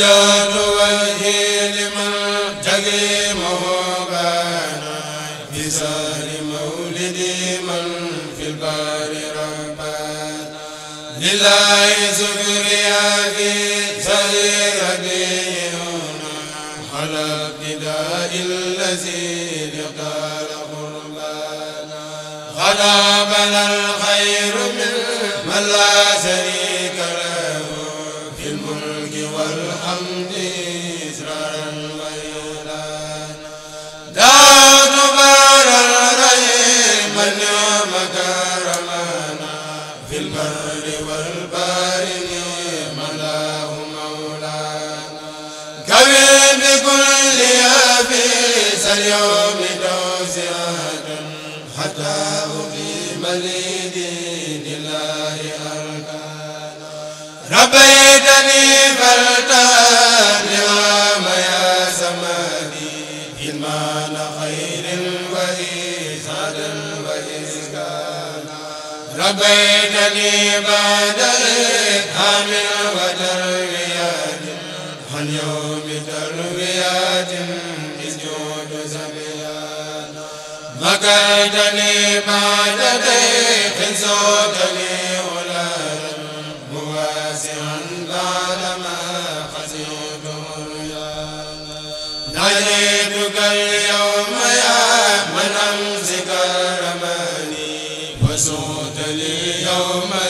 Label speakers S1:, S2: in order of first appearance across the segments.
S1: وجعل وجهي لمن تكريمه بانا في سار مولد من في البار ربنا لله سكريا في هنا على ابتداء الذي اختار قربانا. غضبنا الخير من من لا من يوم كرمنا في البر والبار الله مولانا. كوي بكل يابس اليوم توسعة حتى في مليد لله أركانا. ربيتني فلتان يا سمادي إلمان خير ربيتني بعد إتهام وتربيات عن يوم تربيات اسجود سبيانا مكرتني بعد ضيق صوتني ولادا مواسعا بعدما خسرت مريانا ناديتك اليوم يا من امسك رماني وسوت لي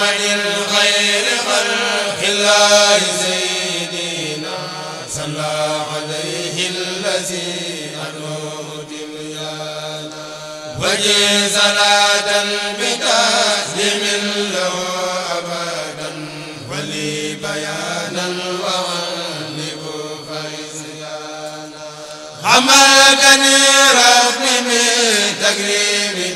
S1: محمد خير خلق الله سيدنا صلى عليه الذي أدعوه تبيانا وجه صلاة بتسليم له أبدا ولي بيانا وغلب فيسيانا حملتني ربي بتكريم دونانا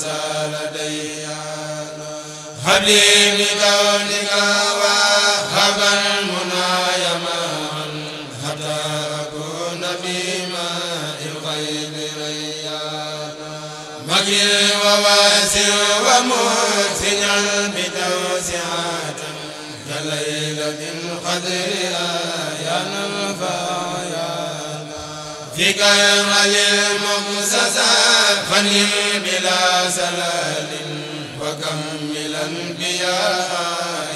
S1: المسال ديانا هب لي بكونك وهب المنى معا حتى أكون بماء الغيب ريانا مكر وواسع ومحسن بك المقصصة فني بلا سلال وكملا بيا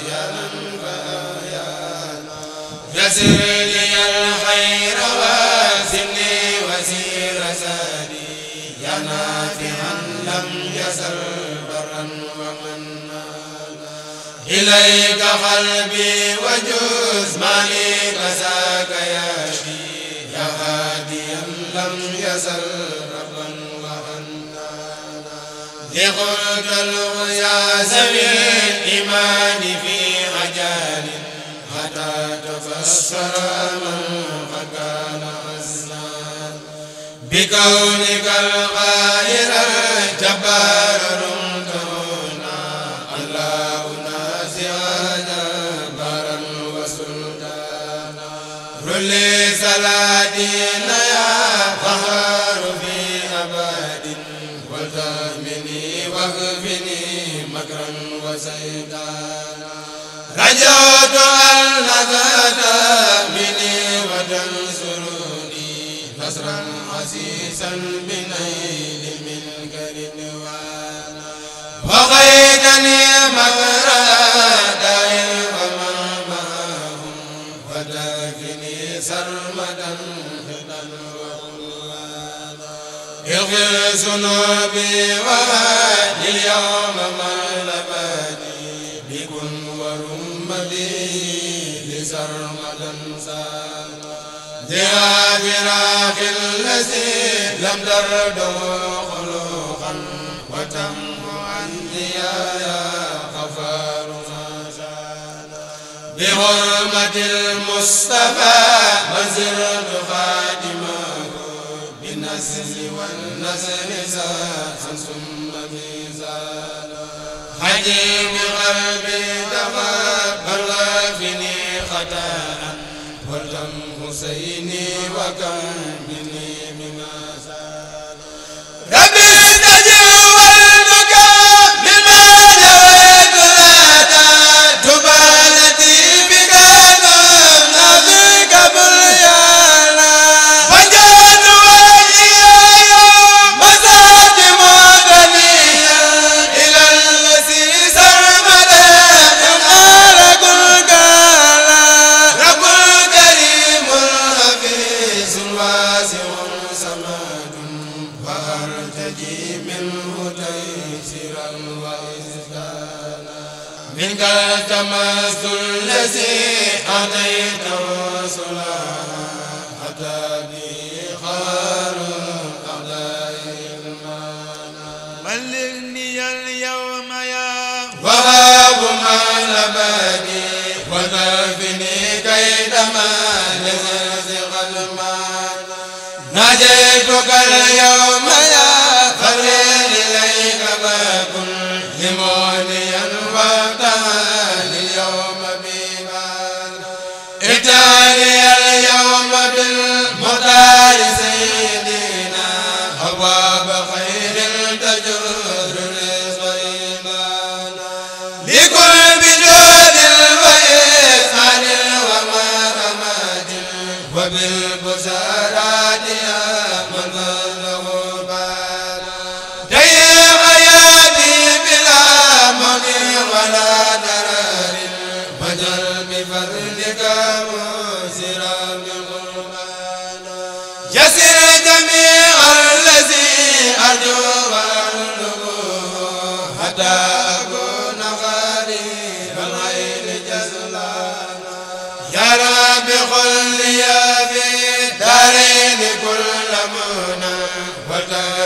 S1: يا يسر لي الخير وزدني وزير سادي يا نافعا لم يزل برا ومنا إليك قلبي وجسماني كساك لقلت يا سبيل الإيمان في عجال حتى تفسر من قد كان حسنا بكونك القاهر الجبار وسيطانا رجوت أنك تأمني وتنصرني نصرا عزيزا بنيل منك رضوانا وقيتني مغرادا ومن معهم وتكفني سرمدا هدى وخلوانا اغفر ذنوبي وهد اليوم مغلبتي فراق الذي لم ترده خلقا وتم يا غفار ما شانا بحرمة المصطفى وزرت خادمه بالنسل والنسل ساسا ثم ميزانا حجيم قلبي والتم حسيني وكم
S2: يا
S1: وبالبشارات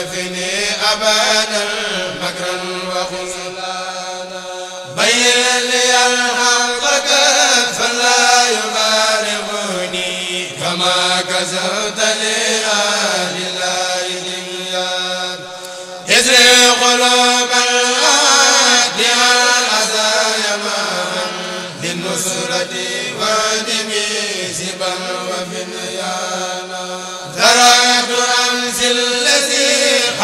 S1: وتكفني أبدا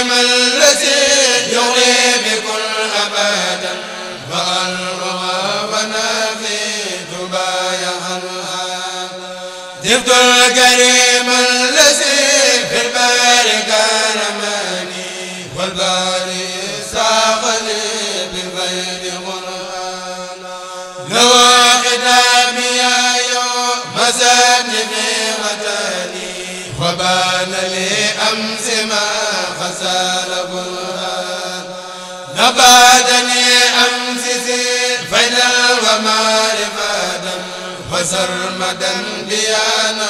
S1: الكريم الذي يغني بكل ابدا فالرغى ونافيت بايع الآن جبت الكريم الذي نبادني أمس سير فيدا ومعرفة وسرمدا بيانا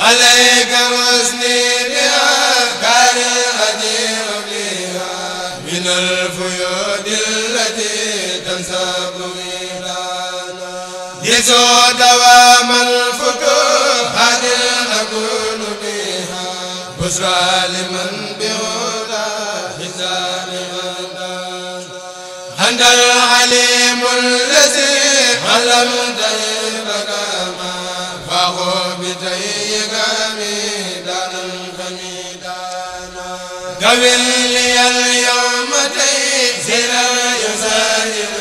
S1: عليك وزني بأفكار غدير بها من الفيود التي تنسب ويلانا يزود دوام الفتوحات أكون بها. بشرى لمن بهدى حسان غدا أنت العليم الذي علمت قبل اليوم تيسر يسائل